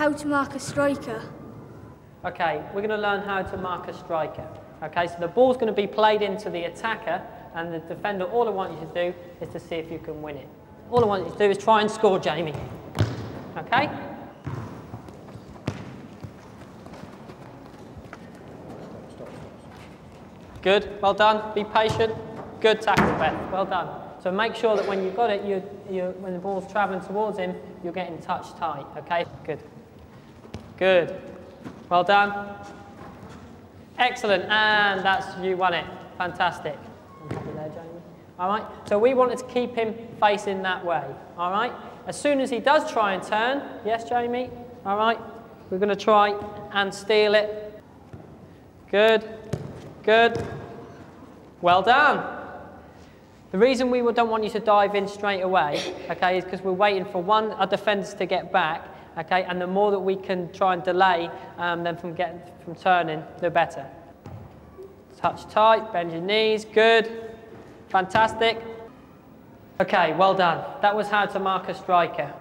How to mark a striker. Okay, we're going to learn how to mark a striker. Okay, so the ball's going to be played into the attacker and the defender, all I want you to do is to see if you can win it. All I want you to do is try and score, Jamie. Okay? Good, well done. Be patient. Good tackle, Beth. Well done. So make sure that when you've got it, you, you, when the ball's travelling towards him, you're getting touch tight, okay? Good. Good. Well done. Excellent, and that's, you won it. Fantastic. All right, so we wanted to keep him facing that way, all right? As soon as he does try and turn, yes, Jamie? All right, we're going to try and steal it. Good, good. Well done. The reason we don't want you to dive in straight away, okay, is because we're waiting for one, our defenders to get back, okay, and the more that we can try and delay um, them from getting, from turning, the better. Touch tight, bend your knees, good, fantastic. Okay, well done. That was how to mark a striker.